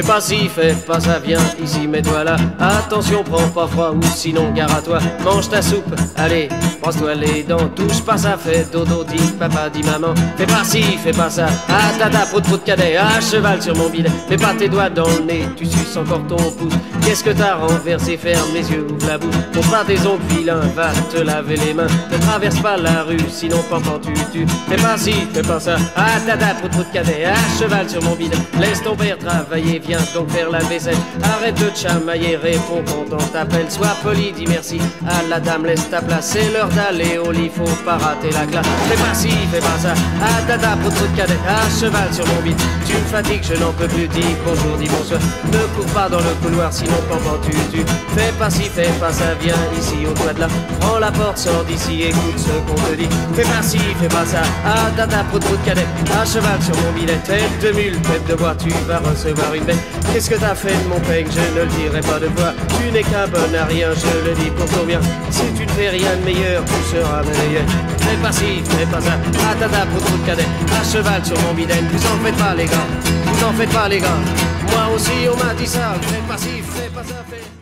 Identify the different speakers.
Speaker 1: Fais pas ci, fais pas ça, viens ici, mets-toi là. Attention, prends pas froid ou sinon gare à toi. Mange ta soupe, allez, brosse-toi les dents. Touche pas ça, fais dodo, dis papa, dis maman. Fais pas ci, fais pas ça. Ah tata, prout prout cadet, à cheval sur mon bidet. Mets pas tes doigts dans le nez, tu suces encore ton pouce. Qu'est-ce que t'as renversé, ferme les yeux, ouvre la bouche. Pour pas tes ongles vilains, va te laver les mains. Ne traverse pas la rue, sinon pendant tu tu. Fais pas ci, fais pas ça. Ah tata, prout prout cadet, à cheval sur mon bidet. Laisse ton père travailler, viens donc faire la vaisselle. Arrête de chamailler, réponds quand on. Sois poli, dis merci à la dame, laisse ta place. C'est l'heure d'aller au lit, faut pas rater la classe. Fais pas ci, fais pas ça. Ah tata, prout prout cadet, à cheval sur mon bide. Tu me fatigues, je n'en peux plus. Dis bonjour, dis bonsoir. Ne cours pas dans le couloir, sinon pendant tu tu. Fais pas ci, fais pas ça, viens ici au toit de là. Prends la porte, sors d'ici, écoute ce qu'on te dit. Fais pas ci, fais pas ça. Ah tata, prout prout cadet, à cheval sur mon billet. Tête de mule, tête de bois, tu vas recevoir une Qu'est-ce que t'as fait de mon peigne? Je ne le dirai pas de voix. Tu n'es qu'un bon à rien, je le dis pour ton bien. Si tu ne fais rien de meilleur, tu seras meilleur. Fais pas ci, fais pas ça. Tata, prout prout cadet, à cheval sur mon bidet. Vous en faites pas les gars, vous en faites pas les gars. Moi aussi on m'a dit ça. Fais pas ci, fais pas ça, fais.